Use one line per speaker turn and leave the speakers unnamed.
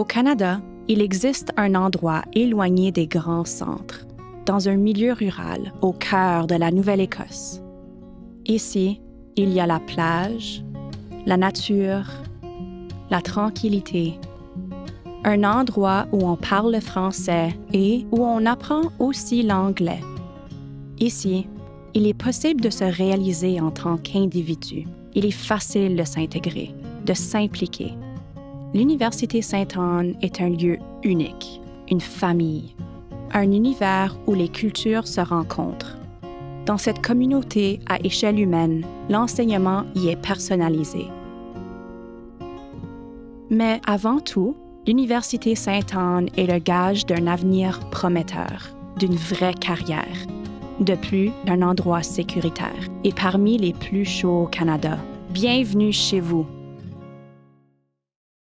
Au Canada, il existe un endroit éloigné des grands centres, dans un milieu rural au cœur de la Nouvelle-Écosse. Ici, il y a la plage, la nature, la tranquillité, un endroit où on parle le français et où on apprend aussi l'anglais. Ici, il est possible de se réaliser en tant qu'individu. Il est facile de s'intégrer, de s'impliquer. L'Université Sainte-Anne est un lieu unique, une famille, un univers où les cultures se rencontrent. Dans cette communauté à échelle humaine, l'enseignement y est personnalisé. Mais avant tout, l'Université Sainte-Anne est le gage d'un avenir prometteur, d'une vraie carrière. De plus, un endroit sécuritaire et parmi les plus chauds au Canada. Bienvenue chez vous